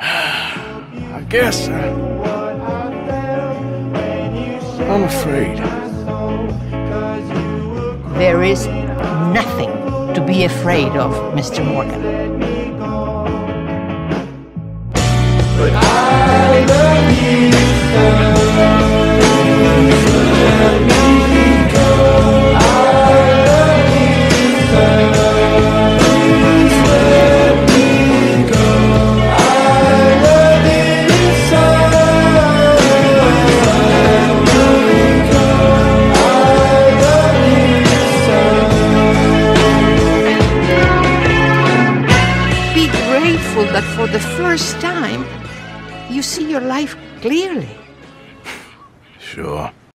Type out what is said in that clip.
I guess uh, I'm afraid. There is nothing to be afraid of, Mr. Morgan. Grateful that for the first time you see your life clearly. Sure.